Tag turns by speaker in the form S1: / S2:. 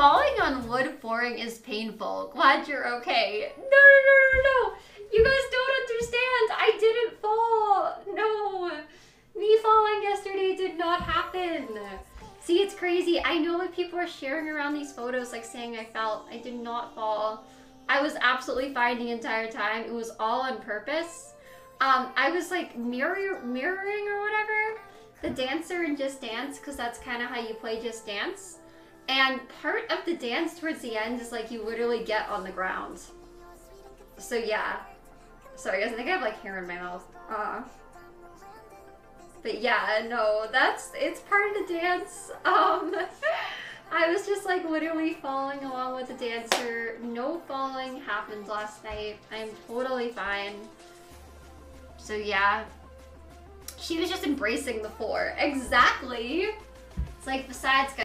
S1: falling on wood flooring is painful. Glad you're okay. No, no, no, no, no. You guys don't understand. I didn't fall. No. Me falling yesterday did not happen. See, it's crazy. I know that people are sharing around these photos, like saying I fell. I did not fall. I was absolutely fine the entire time. It was all on purpose. Um, I was like mirror mirroring or whatever the dancer in Just Dance because that's kind of how you play Just Dance. And part of the dance towards the end is like you literally get on the ground. So yeah. Sorry guys, I think I have like hair in my mouth. Uh. But yeah, no, that's it's part of the dance. Um I was just like literally following along with the dancer. No falling happened last night. I'm totally fine. So yeah. She was just embracing the floor. Exactly. It's like besides